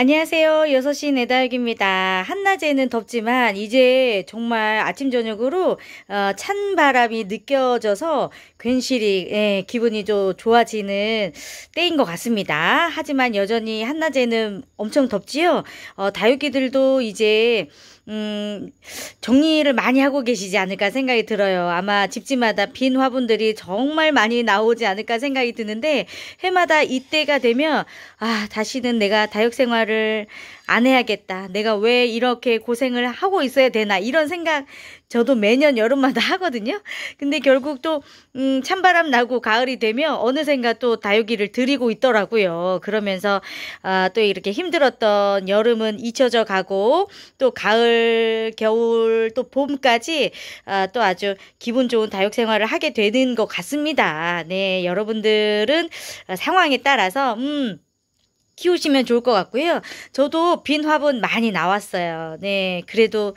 안녕하세요. 6시 내다육입니다. 한낮에는 덥지만 이제 정말 아침 저녁으로 어, 찬 바람이 느껴져서 괜시리 예, 기분이 좀 좋아지는 때인 것 같습니다. 하지만 여전히 한낮에는 엄청 덥지요. 어, 다육이들도 이제 음, 정리를 많이 하고 계시지 않을까 생각이 들어요. 아마 집집마다 빈 화분들이 정말 많이 나오지 않을까 생각이 드는데 해마다 이때가 되면 아, 다시는 내가 다육 생활 을안 해야겠다. 내가 왜 이렇게 고생을 하고 있어야 되나 이런 생각 저도 매년 여름마다 하거든요. 근데 결국 또 음, 찬바람 나고 가을이 되면 어느샌가 또 다육이를 들이고 있더라고요. 그러면서 아, 또 이렇게 힘들었던 여름은 잊혀져 가고 또 가을, 겨울, 또 봄까지 아, 또 아주 기분 좋은 다육 생활을 하게 되는 것 같습니다. 네, 여러분들은 상황에 따라서 음 키우시면 좋을 것 같고요. 저도 빈 화분 많이 나왔어요. 네, 그래도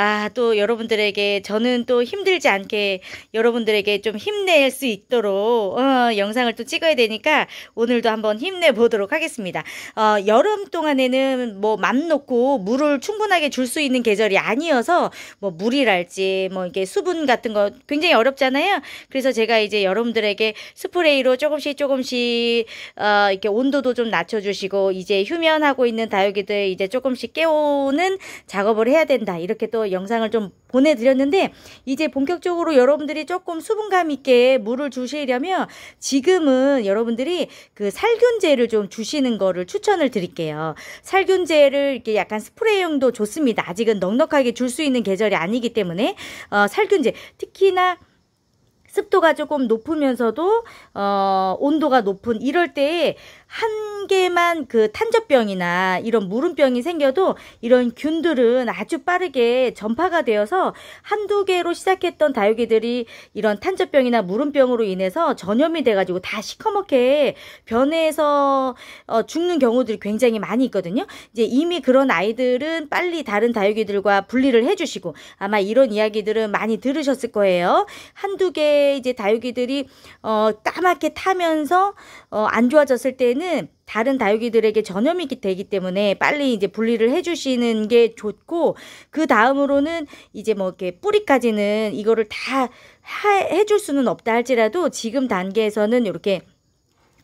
아, 또 여러분들에게 저는 또 힘들지 않게 여러분들에게 좀 힘낼 수 있도록 어, 영상을 또 찍어야 되니까 오늘도 한번 힘내 보도록 하겠습니다. 어, 여름 동안에는 뭐 맘 놓고 물을 충분하게 줄 수 있는 계절이 아니어서 뭐 물이랄지 뭐 이게 수분 같은 거 굉장히 어렵잖아요. 그래서 제가 이제 여러분들에게 스프레이로 조금씩 조금씩 어, 이렇게 온도도 좀 낮춰주시고 이제 휴면하고 있는 다육이들 이제 조금씩 깨우는 작업을 해야 된다. 이렇게 또 영상을 좀 보내드렸는데 이제 본격적으로 여러분들이 조금 수분감 있게 물을 주시려면 지금은 여러분들이 그 살균제를 좀 주시는 거를 추천을 드릴게요. 살균제를 이렇게 약간 스프레이용도 좋습니다. 아직은 넉넉하게 줄 수 있는 계절이 아니기 때문에 어, 살균제 특히나 습도가 조금 높으면서도 어 온도가 높은 이럴 때에 한 개만 그 탄저병이나 이런 무름병이 생겨도 이런 균들은 아주 빠르게 전파가 되어서 한두 개로 시작했던 다육이들이 이런 탄저병이나 무름병으로 인해서 전염이 돼가지고 다 시커멓게 변해서 어, 죽는 경우들이 굉장히 많이 있거든요. 이제 이미 그런 아이들은 빨리 다른 다육이들과 분리를 해주시고 아마 이런 이야기들은 많이 들으셨을 거예요. 한두 개 이제 다육이들이 어, 까맣게 타면서 어, 안 좋아졌을 때는 때는 다른 다육이들에게 전염이 되기 때문에 빨리 이제 분리를 해주시는 게 좋고 그 다음으로는 이제 뭐 이렇게 뿌리까지는 이거를 다 해줄 수는 없다 할지라도 지금 단계에서는 이렇게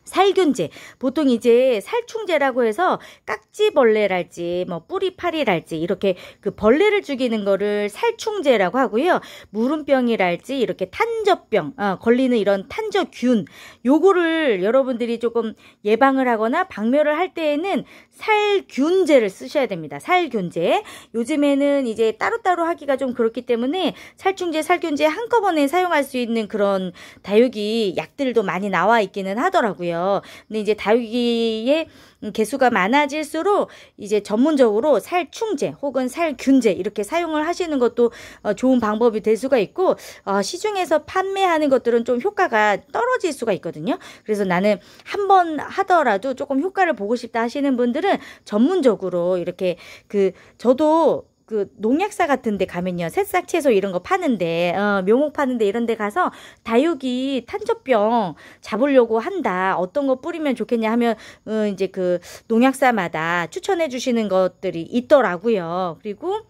살균제. 보통 이제 살충제라고 해서 깍지벌레랄지 뭐 뿌리파리랄지 이렇게 그 벌레를 죽이는 거를 살충제라고 하고요. 무름병이랄지 이렇게 탄저병 어, 걸리는 이런 탄저균. 요거를 여러분들이 조금 예방을 하거나 박멸을 할 때에는 살균제를 쓰셔야 됩니다. 살균제. 요즘에는 이제 따로따로 하기가 좀 그렇기 때문에 살충제 살균제 한꺼번에 사용할 수 있는 그런 다육이 약들도 많이 나와 있기는 하더라고요 거예요. 근데 이제 다육이의 개수가 많아질수록 이제 전문적으로 살충제 혹은 살균제 이렇게 사용을 하시는 것도 어, 좋은 방법이 될 수가 있고 어, 시중에서 판매하는 것들은 좀 효과가 떨어질 수가 있거든요. 그래서 나는 한 번 하더라도 조금 효과를 보고 싶다 하시는 분들은 전문적으로 이렇게 그 저도 그 농약사 같은 데 가면요. 새싹 채소 이런 거 파는데 어, 묘목 파는데 이런 데 가서 다육이 탄저병 잡으려고 한다. 어떤 거 뿌리면 좋겠냐 하면 어, 이제 그 농약사마다 추천해 주시는 것들이 있더라고요. 그리고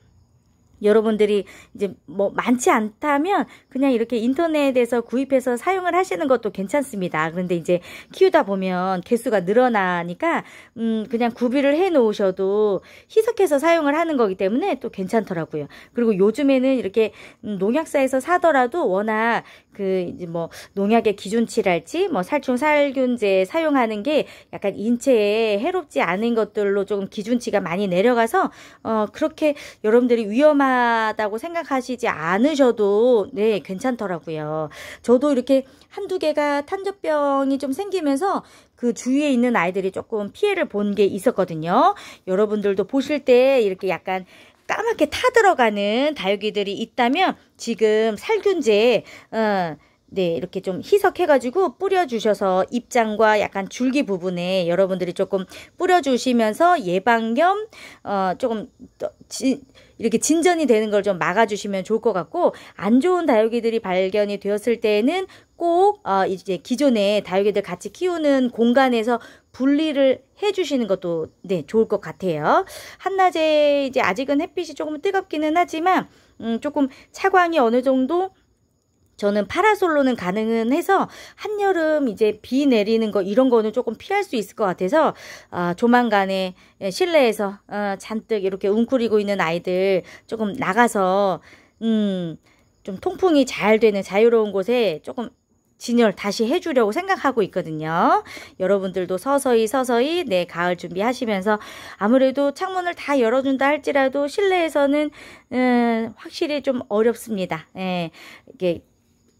여러분들이 이제 뭐 많지 않다면 그냥 이렇게 인터넷에서 구입해서 사용을 하시는 것도 괜찮습니다. 그런데 이제 키우다 보면 개수가 늘어나니까 음 그냥 구비를 해 놓으셔도 희석해서 사용을 하는 거기 때문에 또 괜찮더라고요. 그리고 요즘에는 이렇게 음, 농약사에서 사더라도 워낙 그 이제 뭐 농약의 기준치랄지 뭐 살충 살균제 사용하는 게 약간 인체에 해롭지 않은 것들로 조금 기준치가 많이 내려가서 어 그렇게 여러분들이 위험 하다고 생각하시지 않으셔도 네 괜찮더라고요. 저도 이렇게 한두 개가 탄저병이 좀 생기면서 그 주위에 있는 아이들이 조금 피해를 본 게 있었거든요. 여러분들도 보실 때 이렇게 약간 까맣게 타들어가는 다육이들이 있다면 지금 살균제 어, 네, 이렇게 좀 희석해가지고 뿌려주셔서 입장과 약간 줄기 부분에 여러분들이 조금 뿌려주시면서 예방 겸, 어, 조금, 지, 이렇게 진전이 되는 걸 좀 막아주시면 좋을 것 같고, 안 좋은 다육이들이 발견이 되었을 때는 꼭, 어, 이제 기존에 다육이들 같이 키우는 공간에서 분리를 해주시는 것도 네 좋을 것 같아요. 한낮에 이제 아직은 햇빛이 조금 뜨겁기는 하지만 음, 조금 차광이 어느 정도 저는 파라솔로는 가능은 해서 한여름 이제 비 내리는 거 이런 거는 조금 피할 수 있을 것 같아서 아, 조만간에 실내에서 어, 잔뜩 이렇게 웅크리고 있는 아이들 조금 나가서 음, 좀 통풍이 잘 되는 자유로운 곳에 조금 진열 다시 해주려고 생각하고 있거든요. 여러분들도 서서히 서서히 내 가을 준비하시면서 아무래도 창문을 다 열어준다 할지라도 실내에서는 음, 확실히 좀 어렵습니다. 예, 이게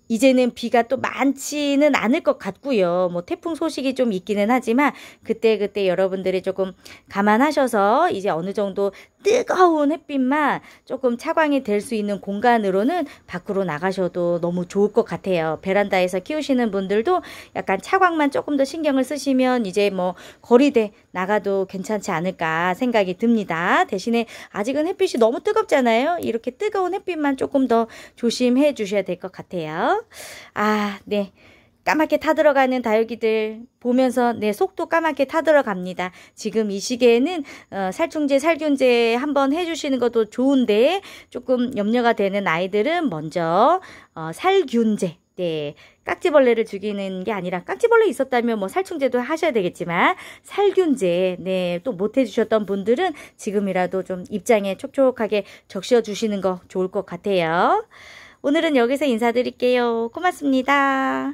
이제는 비가 또 많지는 않을 것 같고요. 뭐 태풍 소식이 좀 있기는 하지만 그때 그때 여러분들이 조금 감안하셔서 이제 어느 정도 뜨거운 햇빛만 조금 차광이 될 수 있는 공간으로는 밖으로 나가셔도 너무 좋을 것 같아요. 베란다에서 키우시는 분들도 약간 차광만 조금 더 신경을 쓰시면 이제 뭐 거리대 나가도 괜찮지 않을까 생각이 듭니다. 대신에 아직은 햇빛이 너무 뜨겁잖아요. 이렇게 뜨거운 햇빛만 조금 더 조심해 주셔야 될 것 같아요. 아, 네. 까맣게 타들어가는 다육이들 보면서 내 속도 까맣게 타들어갑니다. 지금 이 시기에는 어, 살충제, 살균제 한번 해주시는 것도 좋은데 조금 염려가 되는 아이들은 먼저 어, 살균제 네, 깍지벌레를 죽이는 게 아니라 깍지벌레 있었다면 뭐 살충제도 하셔야 되겠지만 살균제 네, 또 못 해주셨던 분들은 지금이라도 좀 입장에 촉촉하게 적셔 주시는 거 좋을 것 같아요. 오늘은 여기서 인사드릴게요. 고맙습니다.